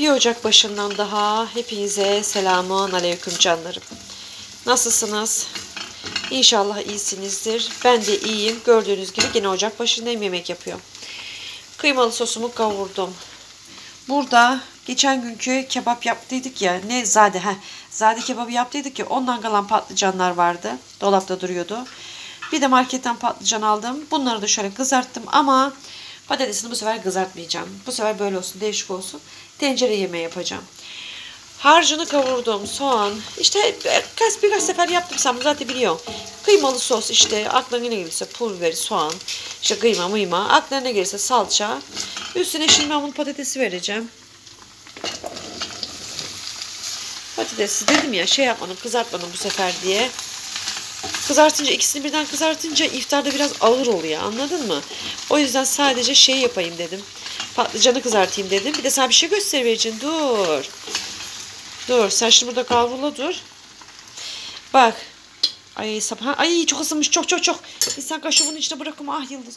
Bir Ocak başından daha hepinize selamun aleyküm canlarım. Nasılsınız? İnşallah iyisinizdir. Ben de iyiyim. Gördüğünüz gibi yine ocak başındayım yemek yapıyorum. Kıymalı sosumu kavurdum. Burada geçen günkü kebap yaptıydık ya. Ne zade ha zade kebabı yaptıydık ya. Ondan kalan patlıcanlar vardı. Dolapta duruyordu. Bir de marketten patlıcan aldım. Bunları da şöyle kızarttım ama patatesini bu sefer kızartmayacağım. Bu sefer böyle olsun, değişik olsun. Tencere yemeği yapacağım. Harcını kavurdum, soğan. İşte birkaç, birkaç sefer yaptım sen bunu zaten biliyorsun. Kıymalı sos işte aklına ne gelirse pul biberi, soğan, işte kıyma mıyma. Aklına ne gelirse salça. Üstüne şimdi ben bunu patatesi vereceğim. Patatesi dedim ya şey yapmadım kızartmadım bu sefer diye. Kızartınca ikisini birden kızartınca iftarda biraz ağır oluyor anladın mı? O yüzden sadece şey yapayım dedim. Patlıcanı kızartayım dedim. Bir de sana bir şey göstereceğim. Dur. Dur. Sen şimdi burada kavrula dur. Bak. Ay ha, ay çok ısınmış çok çok çok. İnsan kaşığı bunun içine bırakım ah yıldız.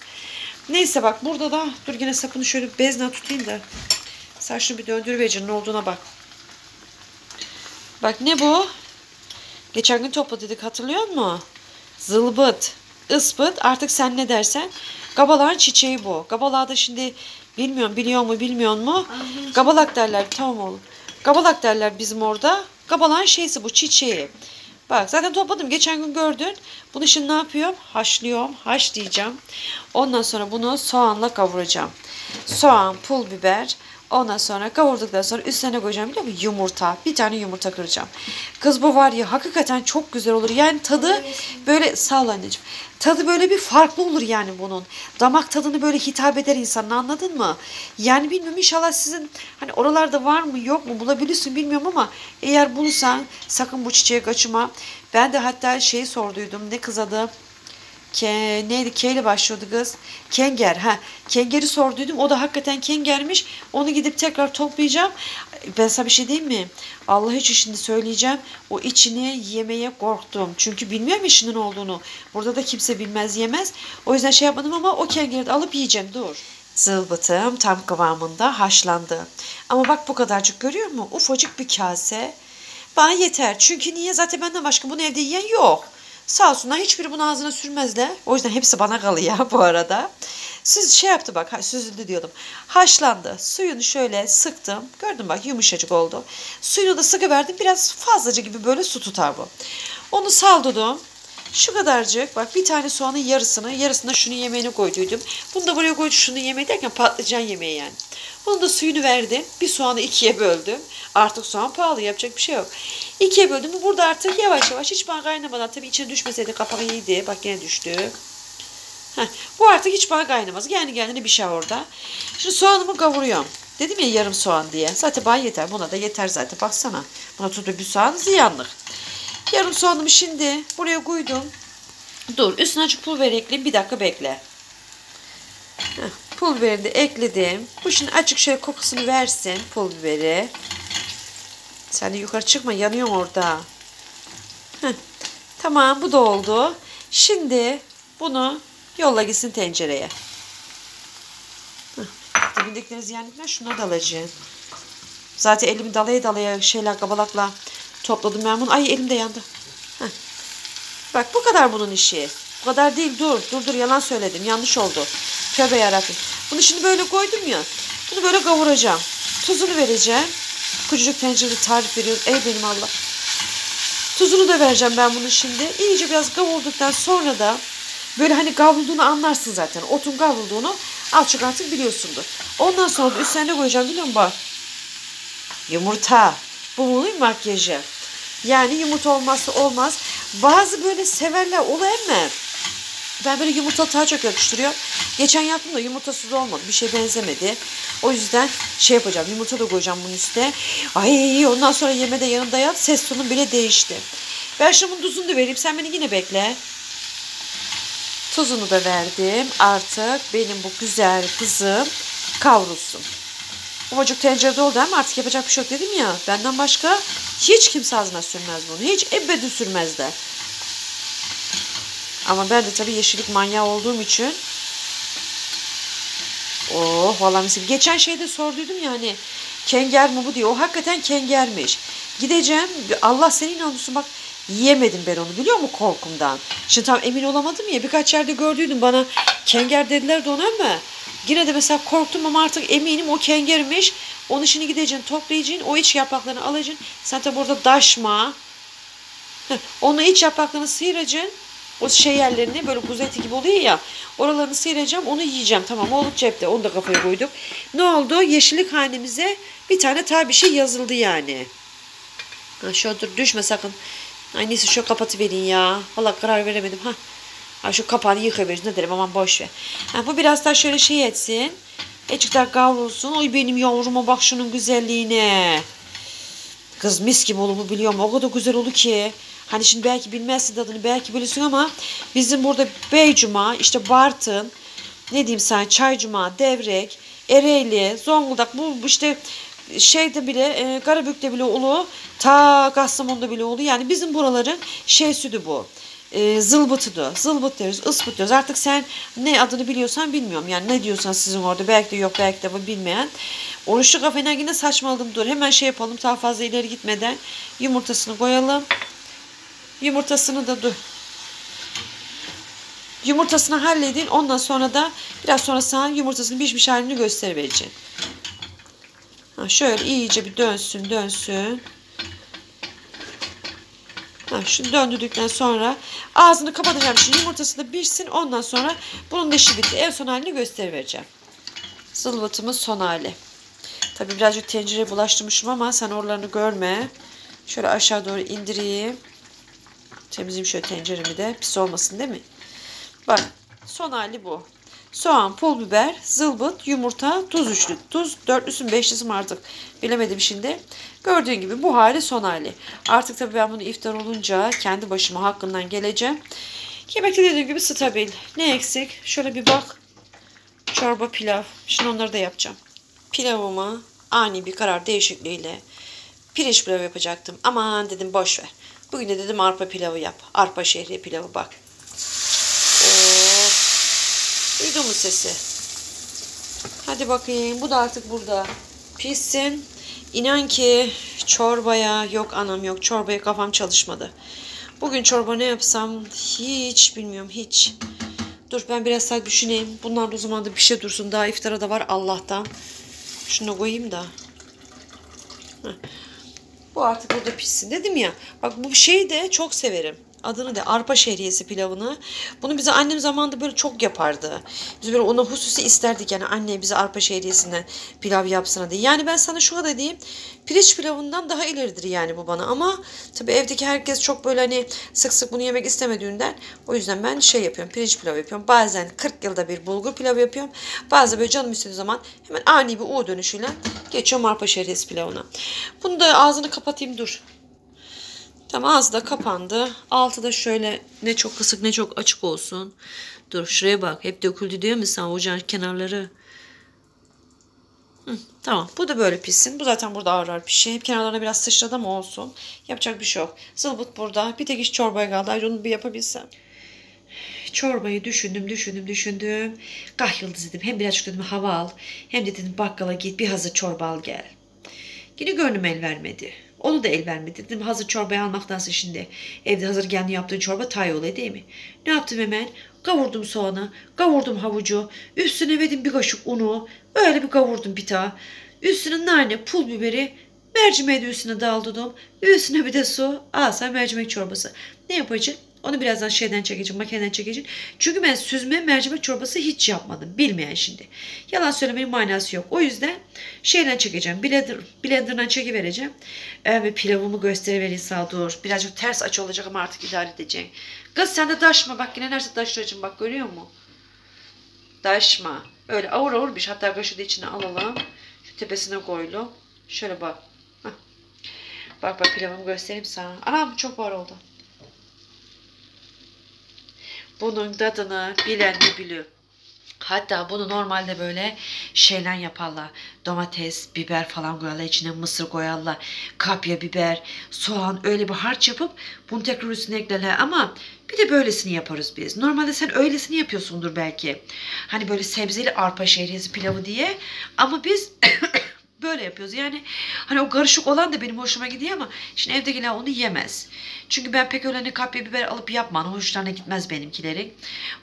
Neyse bak burada da dur yine sapını şöyle bezle tutayım da. Sen şunu bir döndür vereceğim ne olduğuna bak. Bak ne bu? Geçen gün topladık hatırlıyor musun? Zılbıt, ıspıt artık sen ne dersen. Gabalağın çiçeği bu. Gabalağı da şimdi bilmiyorum biliyor mu bilmiyor mu? Gabalak derler tamam oğlum. Gabalak derler bizim orada. Gabalağın şeysi bu çiçeği. Bak zaten topladım. Geçen gün gördün. Bunu şimdi ne yapıyorum? Haşlıyorum. Haşlayacağım. Ondan sonra bunu soğanla kavuracağım. Soğan, pul biber. Ondan sonra kavurduktan sonra üstüne koyacağım biliyor musun? Yumurta. Bir tane yumurta kıracağım. Kız bu var ya hakikaten çok güzel olur. Yani tadı böyle sağ ol anneciğim. Tadı böyle bir farklı olur yani bunun. Damak tadını böyle hitap eder insanın anladın mı? Yani bilmiyorum inşallah sizin hani oralarda var mı yok mu bulabilirsin bilmiyorum ama eğer bulursan sakın bu çiçeği kaçırma. Ben de hatta şeyi sorduydum ne kız adı? Ke, neydi? K ile başlıyordu kız. Kenger. Ha, Kenger'i sorduydum. O da hakikaten Kenger'miş. Onu gidip tekrar toplayacağım. Ben sana bir şey diyeyim mi? Allah için şimdi söyleyeceğim. O içini yemeye korktum. Çünkü bilmiyorum içinin olduğunu. Burada da kimse bilmez yemez. O yüzden şey yapmadım ama o Kenger'i alıp yiyeceğim. Dur. Zılbıtım tam kıvamında haşlandı. Ama bak bu kadarcık görüyor musun? Ufacık bir kase. Bana yeter. Çünkü niye? Zaten benden başka bunu evde yiyen yok. Sağ olsunlar hiçbiri bunu ağzına sürmezler. O yüzden hepsi bana kalıyor bu arada. Siz şey yaptı bak süzüldü diyordum. Haşlandı. Suyunu şöyle sıktım. Gördün bak yumuşacık oldu. Suyunu da sıkıverdim. Biraz fazlaca gibi böyle su tutar bu. Onu saldırdım. Şu kadarcık bak bir tane soğanın yarısını yarısına şunu yemeğine koyduydum. Bunu da buraya koydum şunu yemeği derken patlıcan yemeği yani. Bunu da suyunu verdim. Bir soğanı ikiye böldüm. Artık soğan pahalı yapacak bir şey yok. İkiye böldüm. Bu burada artık yavaş yavaş hiç bana kaynamadan tabii içine düşmeseydi kapağı iyiydi. Bak yine düştü. Heh, bu artık hiç bana kaynamaz. Yani kendine bir şey orada. Şimdi soğanımı kavuruyorum. Dedim ya yarım soğan diye. Zaten bana yeter. Buna da yeter zaten. Baksana. Buna tuttu bir soğan ziyanlık. Yarım soğanımı şimdi buraya koydum. Dur üstüne açık pul ekleyeyim. Bir dakika bekle. Pul biberi de ekledim. Bu şimdi açık şöyle kokusunu versin pul biberi. Sen yukarı çıkma yanıyorsun orada. Heh, tamam bu da oldu. Şimdi bunu yolla gitsin tencereye. Heh, dibindekileri ziyan etmez. Şuna da alacağım. Zaten elimi dalaya dalaya şeyler kabalakla topladım ben bunu. Ay elim de yandı. Heh. Bak bu kadar bunun işi. Bu kadar değil dur. Dur dur yalan söyledim. Yanlış oldu. Tövbe yarabbim. Bunu şimdi böyle koydum ya. Bunu böyle kavuracağım. Tuzunu vereceğim. Küçücük tencerede tarif veriyor. Ey benim Allah. Tuzunu da vereceğim ben bunu şimdi. İyice biraz kavurduktan sonra da böyle hani kavrulduğunu anlarsın zaten. Otun kavrulduğunu azıcık artık biliyorsundur. Ondan sonra da üstüne koyacağım biliyor musun? Bak. Yumurta. Bu bunun makyajı. Yani yumurta olmazsa olmaz. Bazı böyle severler oluyor ama ben böyle yumurta daha çok yakıştırıyorum. Geçen yaptım da yumurtasız olmadı. Bir şey benzemedi. O yüzden şey yapacağım. Yumurta da koyacağım bunun üstüne. Ay ondan sonra yemede yanımda yat. Ses tonum bile değişti. Ben şimdi bunun tuzunu da vereyim. Sen beni yine bekle. Tuzunu da verdim. Artık benim bu güzel kızım kavrulsun. Ufacık tencerede oldu ama artık yapacak bir şey yok dedim ya. Benden başka hiç kimse ağzına sürmez bunu. Hiç ebedi sürmezler. Ama ben de tabii yeşillik manyağı olduğum için Oh vallahi mesela geçen şeyde sorduydum ya hani kenger mi bu diyor. O hakikaten kengermiş. Gideceğim. Allah seni inanıyorsun bak yiyemedim ben onu biliyor musun korkumdan. Şimdi tam emin olamadım ya birkaç yerde gördüydüm bana kenger dediler de ona ama yine de mesela korktum ama artık eminim o kengermiş. Onu şimdi gideceksin toplayacaksın o iç yapraklarını alacaksın. Sen tabi burada daşma. Heh, Onu iç yapraklarını sıyıracaksın. O şey yerlerini böyle kuzu eti gibi oluyor ya. Oralarını sıyıracağım onu yiyeceğim. Tamam oğlum cepte onu da kafaya koyduk. Ne oldu? Yeşillik hanemize bir tane daha bir şey yazıldı yani. Ha, şöyle dur düşme sakın. Ay neyse şu kapatıverin ya. Valla karar veremedim. Ha. ha şu kapağını yıkayıveririz. Ne derim aman boş ver. Ha, bu biraz daha şöyle şey etsin. Ecik daha kavrulsun. Oy benim yavruma bak şunun güzelliğine. Kız mis gibi olur mu biliyorum. O kadar güzel olur ki. Hani şimdi belki bilmezsin tadını belki bilirsin ama bizim burada Beycuma, işte Bartın, ne diyeyim sen Çaycuma, Devrek, Ereğli, Zonguldak bu işte şeyde bile e, Karabük'te bile ulu ta Kastamonu'da bile ulu yani bizim buraların şey sütü bu e, zılbıtıdı. Zılbıt deriz, ıspıt diyoruz. Artık sen ne adını biliyorsan bilmiyorum. Yani ne diyorsan sizin orada belki de yok belki de bu bilmeyen. Oruçlu kafene yine saçmaladım dur. Hemen şey yapalım daha fazla ileri gitmeden yumurtasını koyalım. Yumurtasını da dur. Yumurtasını halledin. Ondan sonra da biraz sonra sana yumurtasının pişmiş halini göstereceğim. Ha, şöyle iyice bir dönsün dönsün. Ha, şunu döndürdükten sonra ağzını kapatacağım. Şimdi yumurtası da pişsin. Ondan sonra bunun da işi bitti. En son halini göstereceğim. Zılvatımın son hali. Tabi birazcık tencereye bulaştırmışım ama sen oralarını görme. Şöyle aşağı doğru indireyim. Temizleyeyim şöyle tenceremi de. Pis olmasın değil mi? Bak son hali bu. Soğan, pul biber, zılbıt, yumurta, tuz üçlü. Tuz dörtlüsü mü beşlisi artık bilemedim şimdi. Gördüğün gibi bu hali son hali. Artık tabii ben bunu iftar olunca kendi başıma hakkından geleceğim. Yemekte dediğim gibi stabil. Ne eksik? Şöyle bir bak. Çorba pilav. Şimdi onları da yapacağım. Pilavımı ani bir karar değişikliğiyle pirinç pilavı yapacaktım. Aman dedim boş ver. Bugün de dedim arpa pilavı yap. Arpa şehriye pilavı bak. Oo. Duydun mu sesi? Hadi bakayım. Bu da artık burada. Pişsin. İnan ki çorbaya yok anam yok. Çorbaya kafam çalışmadı. Bugün çorba ne yapsam hiç bilmiyorum hiç. Dur ben biraz daha düşüneyim. Bunlar da o zaman da bir şey dursun. Daha iftara da var Allah'tan. Şunu koyayım da. Heh. Bu artık burada pişsin dedim ya. Bak bu şeyi de çok severim. Adını da arpa şehriyesi pilavını. Bunu bize annem zamanında böyle çok yapardı. Biz böyle ona hususi isterdik yani anne bize arpa şehriyesinden pilav yapsana diye. Yani ben sana şu kadar diyeyim. Pirinç pilavından daha ileridir yani bu bana. Ama tabii evdeki herkes çok böyle hani sık sık bunu yemek istemediğinden o yüzden ben şey yapıyorum. Pirinç pilavı yapıyorum. Bazen 40 yılda bir bulgur pilavı yapıyorum. Bazen böyle canım istediği zaman hemen ani bir U dönüşüyle geçiyorum arpa şehriyesi pilavına. Bunu da ağzını kapatayım dur. Tamam ağzı da kapandı. Altı da şöyle ne çok kısık ne çok açık olsun. Dur şuraya bak. Hep döküldü diyor mu sen ocağın kenarları? Hı, tamam bu da böyle pişsin. Bu zaten burada ağır ağır pişiyor. Hep kenarlarına biraz sıçradı ama olsun. Yapacak bir şey yok. Zılbıt burada. Bir tek iş çorbaya kaldı. Ayrıca onu bir yapabilsem. Çorbayı düşündüm, düşündüm, düşündüm. Kah yıldız dedim. Hem birazcık dedim hava al. Hem de dedim bakkala git bir hazır çorba al gel. Yine gönlüm el vermedi. Onu da el vermedi. Dedim hazır çorbayı almaktansa şimdi evde hazır kendi yaptığın çorba tay oluyor değil mi? Ne yaptım hemen? Kavurdum soğanı, kavurdum havucu, üstüne verdim bir kaşık unu, öyle bir kavurdum bir daha. Üstüne nane, pul biberi, mercimeği de üstüne daldırdım. Üstüne bir de su, sen mercimek çorbası. Ne yapacağım? Onu birazdan şeyden çekeceğim, makineden çekeceğim. Çünkü ben süzme mercimek çorbası hiç yapmadım. Bilmeyen şimdi. Yalan söylemenin manası yok. O yüzden şeyden çekeceğim. Blender, blenderdan çekivereceğim. Ee, pilavımı gösterivereyim sağ dur. Birazcık ters açı olacak ama artık idare edeceğim. Kız sen de daşma. Bak yine nerede daşlayacağım. Bak görüyor musun? Daşma. Öyle ağır ağır bir şey. Hatta kaşığı da içine alalım. Şu tepesine koyalım. Şöyle bak. Hah. Bak bak pilavımı göstereyim sana. Anam çok ağır oldu. Bunun tadını bilen de biliyor. Hatta bunu normalde böyle şeyler yaparlar. Domates, biber falan koyarlar. içine mısır koyarlar. Kapya biber, soğan öyle bir harç yapıp bunu tekrar üstüne eklerler. Ama bir de böylesini yaparız biz. Normalde sen öylesini yapıyorsundur belki. Hani böyle sebzeli arpa şehriyesi pilavı diye. Ama biz böyle yapıyoruz. Yani hani o karışık olan da benim hoşuma gidiyor ama şimdi evdekiler onu yemez. Çünkü ben pek öyle kapya biber alıp yapmam. Hoşlarına gitmez benimkilerin.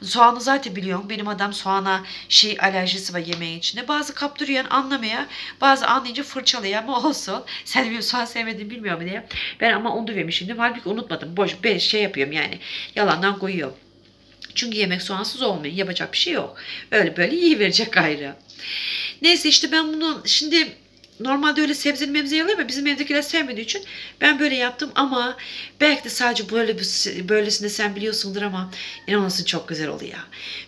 Soğanı zaten biliyorum. Benim adam soğana şey alerjisi var yemeğin içinde. Bazı kaptırıyor anlamaya. Bazı anlayınca fırçalıyor ama olsun. Sen benim soğan sevmediğimi bilmiyorum diye. Ben ama onu vermişim. Halbuki unutmadım. Boş ben şey yapıyorum yani. Yalandan koyuyorum. Çünkü yemek soğansız olmuyor. Yapacak bir şey yok. Öyle böyle iyi verecek ayrı. Neyse işte ben bunu şimdi normalde öyle sebzeli memzeyi alıyor ama bizim evdekiler sevmediği için ben böyle yaptım ama belki de sadece böyle bir böylesine sen biliyorsundur ama inanılsın çok güzel oluyor.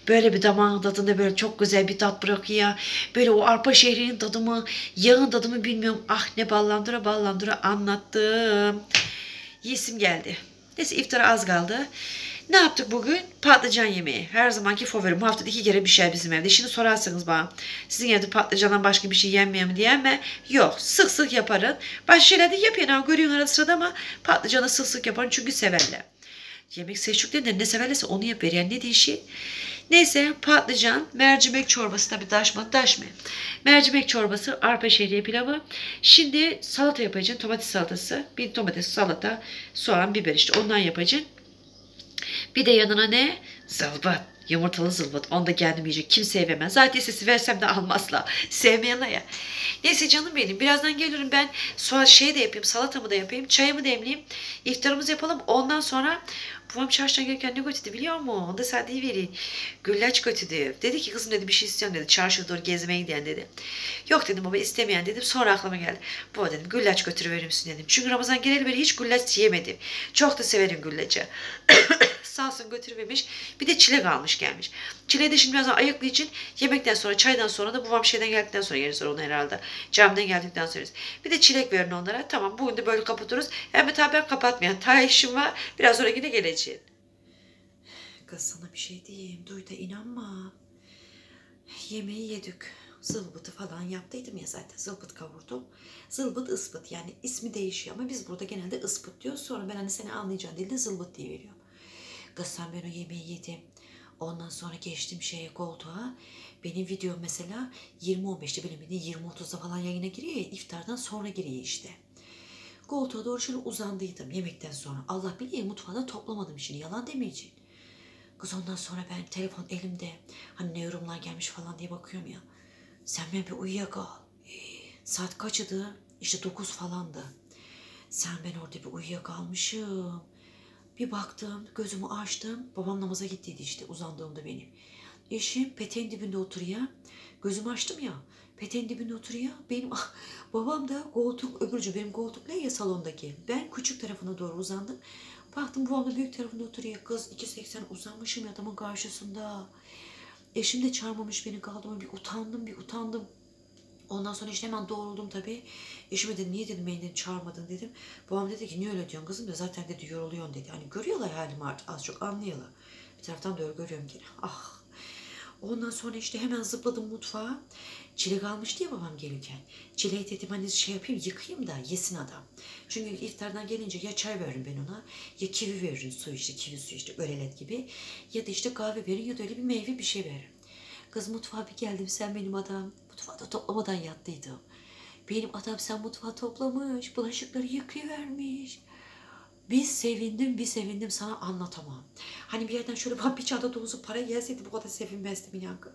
Böyle bir damağın tadında böyle çok güzel bir tat bırakıyor. Böyle o arpa şehrinin tadımı, yağın tadımı bilmiyorum. Ah ne ballandıra ballandıra anlattım. Yiyesim geldi. Neyse iftara az kaldı. Ne yaptık bugün? Patlıcan yemeği. Her zamanki favorim. Haftada iki kere bir şey bizim evde. Şimdi sorarsanız bana sizin evde patlıcandan başka bir şey yenmiyor mu diye mi? Yok. Sık sık yaparım. Başka şeyler de yapıyorum. ama Görüyorsun arada sırada ama patlıcanı sık sık yaparım çünkü severler. Yemek seçtiklerinde ne severlerse onu yapar. Yani ne değişir? Neyse patlıcan, mercimek çorbası tabii daşma daşma. Mercimek çorbası, arpa şehriye pilavı. Şimdi salata yapacağım. Domates salatası. Bir domates, salata, soğan, biber işte ondan yapacağım. Bir de yanına ne? Zılbıt. Yumurtalı zılbıt. Onu da kendim yiyecek. Kim sevemez. Zaten sesi versem de almazlar. Sevmeyenler ya. Neyse canım benim. Birazdan gelirim ben soğan şey de yapayım. Salatamı da yapayım. Çayımı demleyeyim. İftarımızı yapalım. Ondan sonra babam çarşıdan gelirken ne götürdü biliyor musun? Onu da sen vereyim. Güllaç götürdü. Dedi ki kızım dedi bir şey istiyorum dedi. Çarşıya doğru gezmeye gidelim dedi. Yok dedim baba istemeyen dedim. Sonra aklıma geldi. Baba dedim güllaç götürüverir misin dedim. Çünkü Ramazan geleli beri hiç güllaç yemedim. Çok da severim güllacı. Sağ olsun götürmemiş. Bir de çilek almış gelmiş. Çileği de şimdi birazdan ayıklayacağım. Yemekten sonra, çaydan sonra da babam şeyden geldikten sonra yeriz onu herhalde. Camdan geldikten sonra yeriz. Bir de çilek verin onlara. Tamam bugün de böyle kapatırız. Hem tabi ben kapatmayan. Ta işim var. Biraz sonra yine geleceğim. Kız sana bir şey diyeyim. Duy da inanma. Yemeği yedik. Zılbıtı falan yaptıydım ya zaten. Zılbıt kavurdum. Zılbıt ıspıt yani ismi değişiyor ama biz burada genelde ıspıt diyoruz. Sonra ben hani seni anlayacağın dilde zılbıt diye veriyorum. Kız sen ben o yemeği yedim. Ondan sonra geçtim şeye koltuğa. Benim video mesela 20-15'te benim bildiğin 20-30'da falan yayına giriyor ya iftardan sonra giriyor işte. Koltuğa doğru şöyle uzandıydım yemekten sonra. Allah biliyor mutfağda toplamadım işini yalan demeyeceğim. Kız ondan sonra ben telefon elimde hani ne yorumlar gelmiş falan diye bakıyorum ya. Sen ben bir uyuyakal. Saat kaçıdı? İşte 9 falandı. Sen ben orada bir uyuyakalmışım. Bir baktım, gözümü açtım. Babam namaza gittiydi işte uzandığımda benim. Eşim peteğin dibinde oturuyor. Gözümü açtım ya. Peteğin dibinde oturuyor. Benim babam da koltuk öbürcü benim koltuk ne ya salondaki. Ben küçük tarafına doğru uzandım. Baktım babam da büyük tarafında oturuyor. Kız 2.80 uzanmışım ya adamın karşısında. Eşim de çağırmamış beni kaldım. Bir utandım bir utandım. Ondan sonra işte hemen doğruldum tabii. Eşime dedim niye dedim beni çağırmadın dedim. Babam dedi ki niye öyle diyorsun kızım da zaten dedi yoruluyorsun dedi. Hani görüyorlar halimi artık az çok anlıyorlar. Bir taraftan da görüyorum gene. Ah. Ondan sonra işte hemen zıpladım mutfağa. Çilek almıştı ya babam gelirken. Çileği dedim hani şey yapayım yıkayayım da yesin adam. Çünkü iftardan gelince ya çay veririm ben ona ya kivi veririm su işte kivi su işte örelet gibi. Ya da işte kahve verin ya da öyle bir meyve bir şey veririm. Kız mutfağa bir geldim sen benim adam. Mutfakta toplamadan yattıydım. Benim adam sen mutfağı toplamış. Bulaşıkları yıkayıvermiş. Bir sevindim bir sevindim sana anlatamam. Hani bir yerden şöyle bana bir çanta dolusu para gelseydi bu kadar sevinmezdim yankı.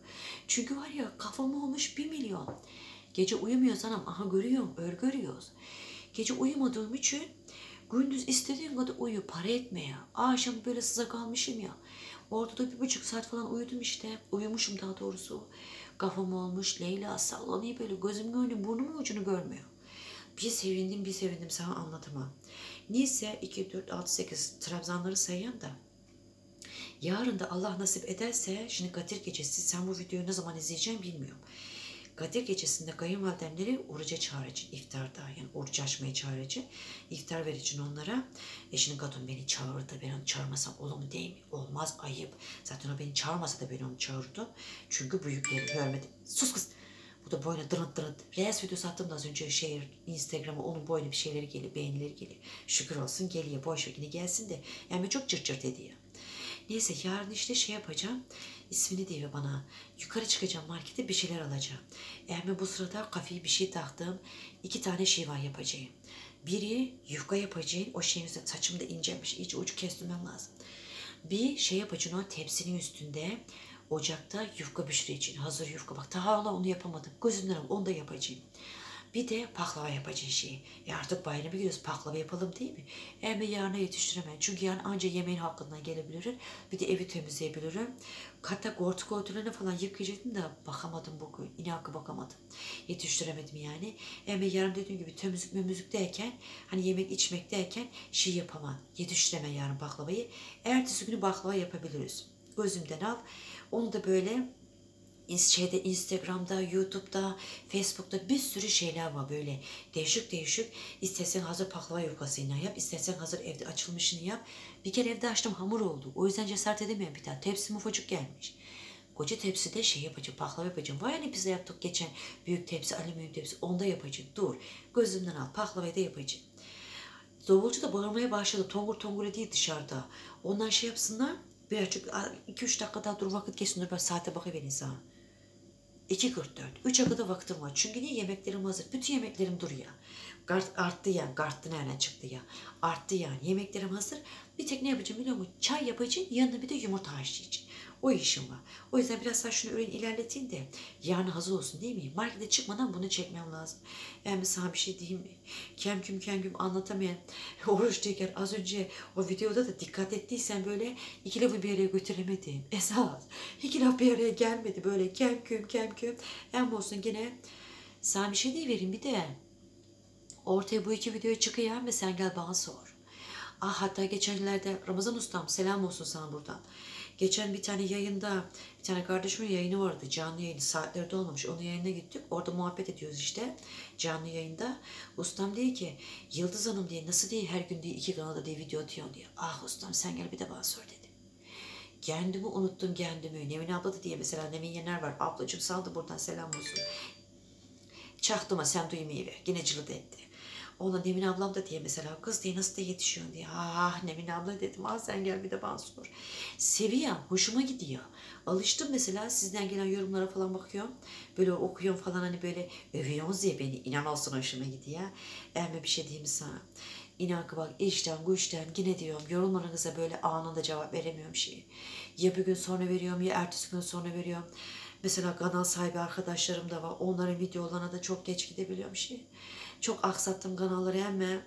Çünkü var ya kafam olmuş bir milyon. Gece uyumuyoruz anam. Aha görüyorum ör görüyoruz. Gece uyumadığım için gündüz istediğim kadar uyu para etmeye. Akşam böyle sıza kalmışım ya. Orada da bir buçuk saat falan uyudum işte. Uyumuşum daha doğrusu. Kafam olmuş Leyla sallanıyor böyle gözüm önü burnumun ucunu görmüyor. Bir sevindim bir sevindim sana anlatamam. Neyse 2, 4, 6, 8 Trabzanları sayayım da. Yarın da Allah nasip ederse şimdi Kadir Gecesi sen bu videoyu ne zaman izleyeceğim bilmiyorum. Kadir gecesinde kayınvalidemleri oruca çağırıcı iftarda yani oruç açmaya çağırıcı iftar verici onlara. Eşinin kadın beni çağırdı ben onu çağırmasam olur mu değil mi? Olmaz ayıp. Zaten o beni çağırmasa da ben onu çağırdım. Çünkü büyükleri hürmet. Sus kız. Bu da boyuna dırınt dırınt. Reels videosu attım da az önce şey Instagram'a onun boyuna bir şeyleri geliyor, beğenileri geliyor. Şükür olsun geliyor. Boş vakini gelsin de. Yani çok cırt cırt ediyor. Neyse yarın işte şey yapacağım. İsmini diyor bana. Yukarı çıkacağım markete bir şeyler alacağım. Eğer bu sırada kafeye bir şey taktım. iki tane şey var yapacağım. Biri yufka yapacağım. O şeyin üstünde saçım da incelmiş. İyice ucu kestirmem lazım. Bir şey yapacağım o tepsinin üstünde ocakta yufka pişireceğim. Hazır yufka. Bak daha onu yapamadım. Gözümden onu da yapacağım. Bir de baklava yapacağım şey. E artık bayrama gidiyoruz. Baklava yapalım değil mi? Ama yarına yetiştiremem. Çünkü yarın anca yemeğin hakkından gelebilirim. Bir de evi temizleyebilirim. Koltuk örtülerine falan yıkayacaktım da bakamadım bugün. İnakı bakamadım. Yetiştiremedim yani. Ama yarın dediğim gibi temizlik müzik derken hani yemek içmek derken şey yapamam. Yetiştiremem yarın baklavayı. Ertesi günü baklava yapabiliriz. Gözümden al. Onu da böyle şeyde Instagram'da, YouTube'da, Facebook'ta bir sürü şeyler var böyle değişik değişik. İstersen hazır baklava yufkasıyla yap, istersen hazır evde açılmışını yap. Bir kere evde açtım hamur oldu. O yüzden cesaret edemiyorum bir daha. Tepsim ufacık gelmiş. Koca tepside şey yapacağım, baklava yapacağım. Vay hani pizza yaptık geçen büyük tepsi, alüminyum tepsi. Onda yapacağım. Dur. Gözümden al. Baklavayı da yapacağım. Davulcu da bağırmaya başladı. Tongur tongur değil dışarıda. Ondan şey yapsınlar. Birazcık 2-3 dakika daha dur vakit geçsin. Dur ben saate bakıvereyim sana. 2.44. 3'e kadar vaktim var. Çünkü niye yemeklerim hazır. Bütün yemeklerim duruyor. Gart, arttı yani. Arttı nereden çıktı ya? Arttı yani. Yemeklerim hazır. Bir tek ne yapacağım biliyor musun? Çay yapacağım. Yanına bir de yumurta haşlayacağım. O işim var. O yüzden biraz daha şunu ürün ilerleteyim de yarın hazır olsun değil mi? Markete çıkmadan bunu çekmem lazım. Yani sana bir şey diyeyim mi? Kem küm kem küm anlatamayan oruçtayken az önce o videoda da dikkat ettiysen böyle iki lafı bir araya götüremedim. Esas. iki laf bir araya gelmedi böyle kem küm kem küm. Hem olsun gene sana bir şey deyivereyim bir de ortaya bu iki video çıkıyor ve sen gel bana sor. Ah hatta geçenlerde Ramazan Ustam selam olsun sana buradan. Geçen bir tane yayında bir tane kardeşimin yayını vardı. Canlı yayını saatlerde olmamış. Onun yayına gittik. Orada muhabbet ediyoruz işte. Canlı yayında. Ustam diyor ki Yıldız Hanım diye nasıl diye her gün diye iki kanalda diye video atıyorsun diyor. Ah ustam sen gel bir de bana sor dedi. Kendimi unuttum kendimi. Nevin abla da diye mesela Nevin Yener var. Ablacığım saldı buradan selam olsun. Çaktırma sen duymayı ver. Yine cılıdı etti. Ona Nevin ablam da diye mesela kız diye nasıl da yetişiyorsun diye. Ah Nevin abla dedim ah sen gel bir de bana sor. Seviyem hoşuma gidiyor. Alıştım mesela sizden gelen yorumlara falan bakıyorum. Böyle okuyorum falan hani böyle övüyorsunuz ya beni inan olsun hoşuma gidiyor. Emme bir şey diyeyim sana. İnan ki bak işten güçten yine diyorum yorumlarınıza böyle anında cevap veremiyorum şeyi. Ya bir gün sonra veriyorum ya ertesi gün sonra veriyorum. Mesela kanal sahibi arkadaşlarım da var. Onların videolarına da çok geç gidebiliyorum şey. Çok aksattım kanalları ama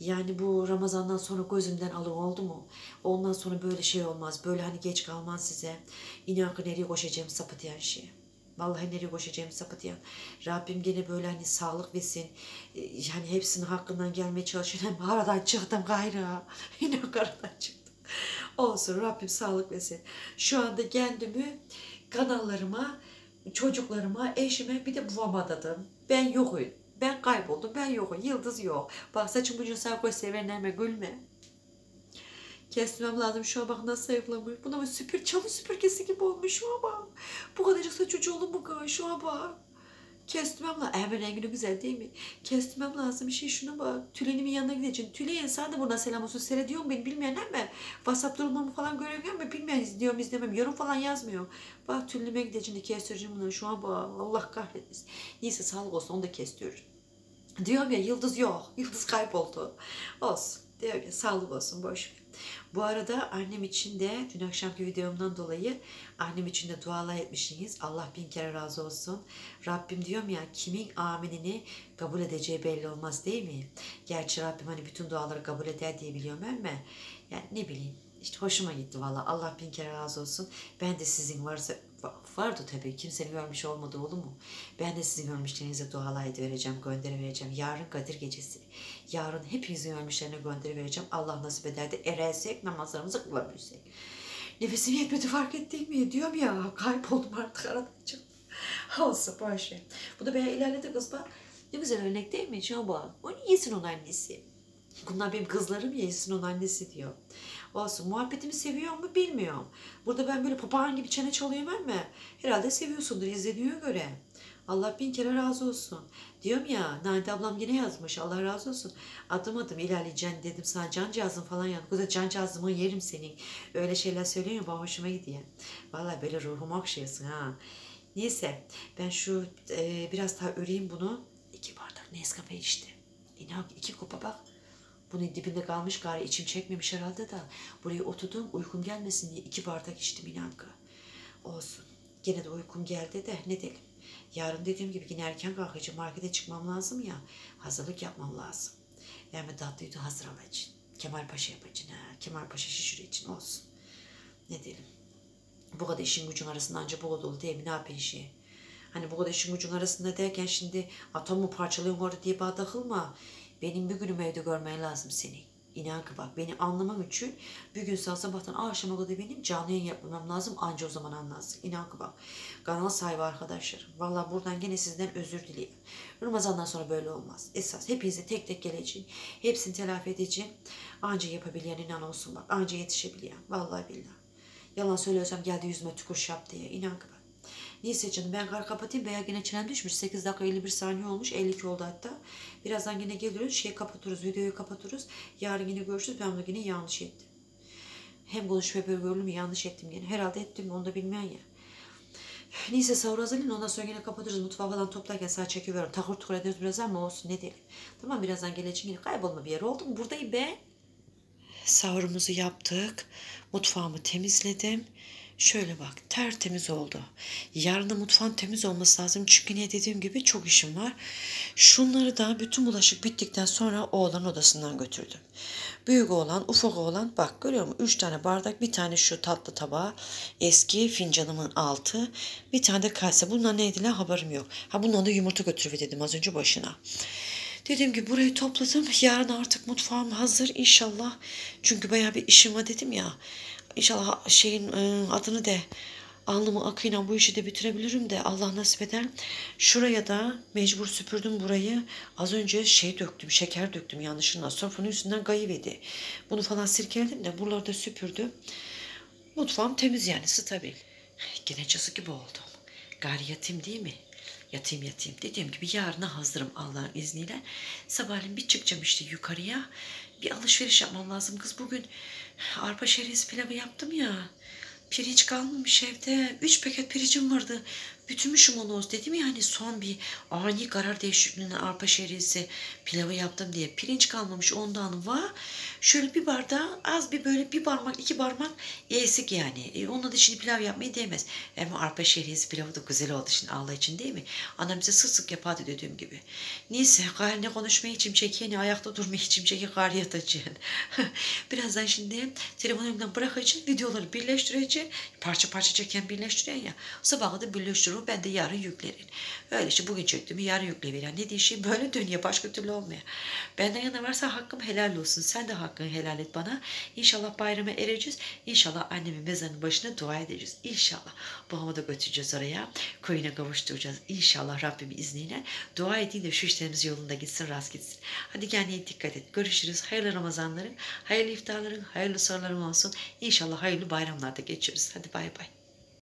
yani bu Ramazan'dan sonra gözümden alın oldu mu? Ondan sonra böyle şey olmaz. Böyle hani geç kalmaz size. İnan ki nereye koşacağım sapıtayan şey. Vallahi nereye koşacağım sapıtayan. Rabbim gene böyle hani sağlık versin. Yani hepsinin hakkından gelmeye çalışıyorum. Hem aradan çıktım gayrı. İnan aradan çıktım. Olsun Rabbim sağlık versin. Şu anda kendimi kanallarıma, çocuklarıma, eşime bir de babama adadım. Ben yokum. Ben kayboldum. Ben yokum. Yıldız yok. Bak saçım ucunu sağ koy sevenlerime gülme. Kesmem lazım. Şu an bak nasıl zayıflamış. Buna bir süpür, çalı süpürgesi gibi olmuş şu an bak. Bu kadarcık saç ucu olur mu şu an bak. Kestirmem lazım. Hemen rengini güzel değil mi? Kestirmem lazım. Şey şuna bak. Tülin'imin yanına gideceğim. Tülin sen de buradan selam olsun. Seyrediyor mu beni bilmeyenler mi? WhatsApp durumlarımı falan görüyor mu? Bilmeyen izliyorum izlemem. Yorum falan yazmıyor. Bak Tülin'ime gideceğim. Kestireceğim bunu. Şu an bak. Allah kahretmesin. Neyse sağlık olsun. Onu da kestiriyorum. Diyorum ya yıldız yok. Yıldız kayboldu. Olsun. Diyor ya sağlık olsun. Boş ver. Bu arada annem için de dün akşamki videomdan dolayı annem için de dualar etmişsiniz. Allah bin kere razı olsun. Rabbim diyorum ya kimin aminini kabul edeceği belli olmaz değil mi? Gerçi Rabbim hani bütün duaları kabul eder diye biliyorum ama yani ne bileyim işte hoşuma gitti valla. Allah bin kere razı olsun. Ben de sizin varsa vardı tabii. Kimsenin görmüş olmadı olur mu? Ben de sizin görmüşlerinize dualar vereceğim, gönderivereceğim. Yarın Kadir gecesi. Yarın hepinizin görmüşlerine gönderivereceğim. Allah nasip eder de erersek namazlarımızı kılabilirsek. Nefesim yetmedi fark ettin mi? Diyorum ya kayboldum artık aradan çıktım. Olsun. Bu da bayağı ilerledi kız bak. Ne güzel örnek değil mi? Şu bak. O yesin onun annesi. Bunlar benim kızlarım ya yesin onun annesi diyor. Olsun muhabbetimi seviyor mu bilmiyorum. Burada ben böyle papağan gibi çene çalıyorum ama herhalde seviyorsundur izlediğine göre. Allah bin kere razı olsun. Diyorum ya Nade ablam yine yazmış. Allah razı olsun. Adım adım ilerleyeceksin dedim sana cancağızım falan yani. Kızı cancağızımı yerim senin. Öyle şeyler söylüyor bana hoşuma gidiyor. Vallahi böyle ruhumu okşuyorsun ha. Neyse ben şu e, biraz daha öreyim bunu. İki bardak Nescafe içti. İnan iki kupa bak. Bunun dibinde kalmış gari içim çekmemiş herhalde da. Buraya oturdum uykum gelmesin diye iki bardak içtim inan. Olsun. Gene de uykum geldi de ne diyelim. Yarın dediğim gibi yine erken kalkacağım. Markete çıkmam lazım ya. Hazırlık yapmam lazım. Yani tatlıyı da hazır alacağım. Kemal Paşa yapacağım. Ha. Kemal Paşa şişiri için olsun. Ne diyelim. Bu kadar işin gücün arasında ancak bu kadar oldu değil mi? Ne yapayım şey? Hani bu kadar işin gücün arasında derken şimdi atomu parçalıyorsun orada diye bana takılma. Benim bir günümü evde görmen lazım seni. İnan ki bak beni anlamam için bir gün sen sabahtan akşama kadar benim canlı yayın yapmam lazım anca o zaman anlarsın. İnan ki bak kanal sahibi arkadaşlarım. Valla buradan gene sizden özür dileyim. Ramazandan sonra böyle olmaz. Esas hepinize tek tek geleceğim. Hepsini telafi edeceğim. Anca yapabilen inan olsun bak. Anca yetişebilen. Vallahi billahi. Yalan söylüyorsam geldi yüzüme tükür şap diye. İnan ki. Neyse canım ben kar kapatayım. Veya yine çenem düşmüş. 8 dakika 51 saniye olmuş. 52 oldu hatta. Birazdan yine geliyoruz. Şey kapatırız. Videoyu kapatırız. Yarın yine görüşürüz. Ben bunu yine yanlış ettim. Hem konuşma bölümü yanlış ettim yine. Herhalde ettim onu da bilmeyen ya. Neyse sahur hazırlayın ondan sonra yine kapatırız. Mutfağı falan toplarken sağa çekiyorum. Takır tukur ederiz biraz ama olsun ne diyelim. Tamam birazdan geleceğim yine kaybolma bir yer oldu mu? Buradayım ben. Sahurumuzu yaptık. Mutfağımı temizledim. Şöyle bak tertemiz oldu. Yarın da mutfağın temiz olması lazım. Çünkü ne dediğim gibi çok işim var. Şunları da bütün bulaşık bittikten sonra oğlan odasından götürdüm. Büyük oğlan, ufak oğlan bak görüyor musun? Üç tane bardak, bir tane şu tatlı tabağı, eski fincanımın altı, bir tane de kase. Bunlar neydi lan haberim yok. Ha bundan da yumurta götürüver dedim az önce başına. Dediğim gibi burayı topladım. Yarın artık mutfağım hazır inşallah. Çünkü bayağı bir işim var dedim ya. İnşallah şeyin e, adını de alnımı akıyla bu işi de bitirebilirim de Allah nasip eder. Şuraya da mecbur süpürdüm burayı. Az önce şey döktüm, şeker döktüm yanlışlıkla. Sofranın üstünden kayıverdi. Bunu falan sirkeledim de buraları da süpürdüm. Mutfağım temiz yani stabil. Gene cası gibi oldum. Gari yatayım değil mi? Yatayım yatayım. Dediğim gibi yarına hazırım Allah'ın izniyle. Sabahleyin bir çıkacağım işte yukarıya. Bir alışveriş yapmam lazım kız. Bugün arpa şerisi pilavı yaptım ya. Pirinç kalmamış evde. Üç paket pirincim vardı. Bütünmüşüm onu dedim ya hani son bir ani karar değişikliğine arpa şerisi pilavı yaptım diye. Pirinç kalmamış ondan var. Şöyle bir bardağı az bir böyle bir parmak iki parmak eksik yani. E, onun da şimdi pilav yapmayı değmez. Ama arpa şerisi pilavı da güzel oldu şimdi Allah için değil mi? Annem bize sık sık yapardı dediğim gibi. Neyse gayrı ne konuşmaya içim çekiyor ne ayakta durmaya içim çekiyor gayrı yatacağım. Birazdan şimdi telefonumdan bırakacağım videoları birleştireceğim. Parça parça çeken birleştiriyorsun ya. Sabahı da birleştiriyorum ben de yarın yüklerim. Öyle işte bugün çektim yarın yükleyiver. Ne diyeyim böyle dönüyor başka türlü olmuyor. Benden yana varsa hakkım helal olsun. Sen de hakkını helal et bana. İnşallah bayrama ereceğiz. İnşallah annemin mezarının başına dua edeceğiz. İnşallah. Babamı da götüreceğiz oraya. Köyüne kavuşturacağız. İnşallah Rabbimin izniyle. Dua edeyim de şu işlerimiz yolunda gitsin, rast gitsin. Hadi kendine dikkat et. Görüşürüz. Hayırlı Ramazanların, hayırlı iftarların, hayırlı soruların olsun. İnşallah hayırlı bayramlarda geçiyoruz. Hadi bay bay.